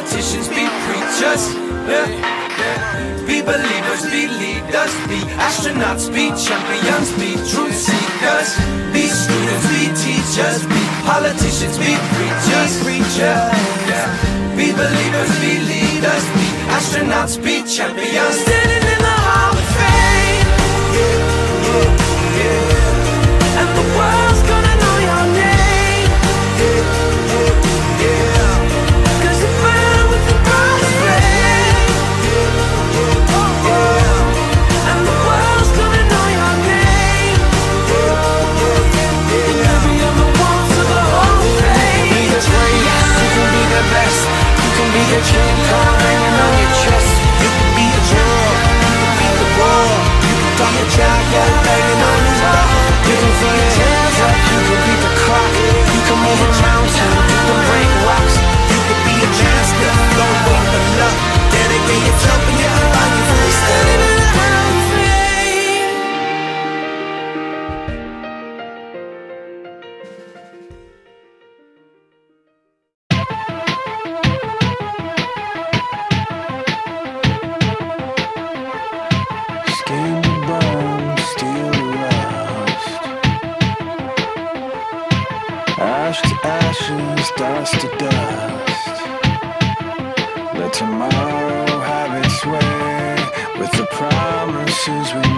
politicians, be preachers. Yeah. Be believers, be leaders, be astronauts, be champions, be truth seekers. Be students, be teachers, be politicians, be preachers, preachers. Yeah. Be believers, be leaders, be astronauts, be champions. Standing in the Hall of Fame. And the world's You can be the your. You be the you could beat the war. You could talk to God, go banging on his. You can your hands up, you beat the clock. You can move a dust to dust. Let tomorrow have its way with the promises we.